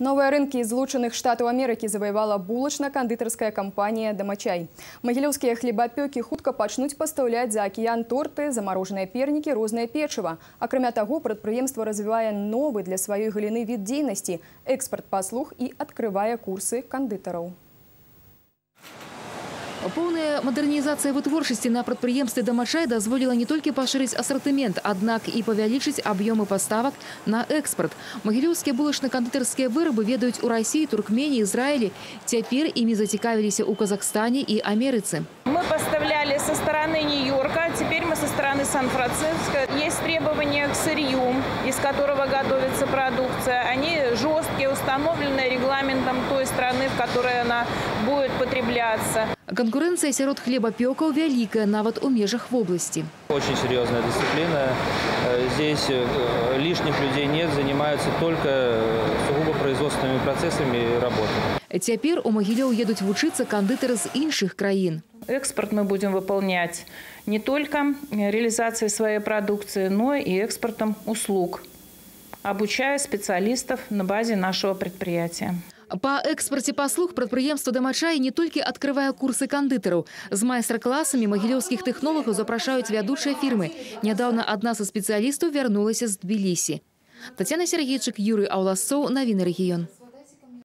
Новыя рынкі злучаных штатаў Амерыкі заваявала булачна-кандытарская кампанія Дамачай. Магілёўскія хлебапёкі хутка пачнуць пастаўляць за акіян торты, замарожаныя пернікі, рознае печыва. Акрамя таго, прадпрыемства развівае новы для сваёй галіны від дзейнасці, экспарт паслуг і адкрывае курсы кандытараў. Поўная мадэрнізацыя вытворчасці на прадпрыемстве дамачай дазволіла не толькі пашырыць асартымент, аднак і павялічыць аб'ёмы паставак на экспарт. Магілёўскія булачна-кандытарскія вырабы ведаюць у Расіі, Туркмении, Израиле. Цяпер імі зацікавіліся ў Казахстане і Амерыцы. Мы поставляли со стороны Сан-Франциско. Есть требования к сырью, из которого готовится продукция. Они жесткие, установлены регламентом той страны, в которой она будет потребляться. Конкуренция сярод хлебапекаў вялікая нават у межах вобласці. Очень серьезная дисциплина. Э, Здесь э, лишних людей нет, занимаются только э, сугубо производственными процессами и работой. Цяпер у Магілёў едуць вучыцца кандытары з іншых краін. Экспорт мы будем выполнять не только реализацией своей продукции, но и экспортом услуг, обучая специалистов на базе нашего предприятия. Па экспарце паслуг прадпрыемства дамачай не толькі адкрывае курсы кандытараў. З майстар-класамі магілёўскіх тэхнолагаў запрашаюць вядучыя фірмы. Нядаўна адна са спецыялістаў вярнулася з Тбілісі. Тацяна Сергейчык, Юрый Аўласцоў, навіны рэгіён.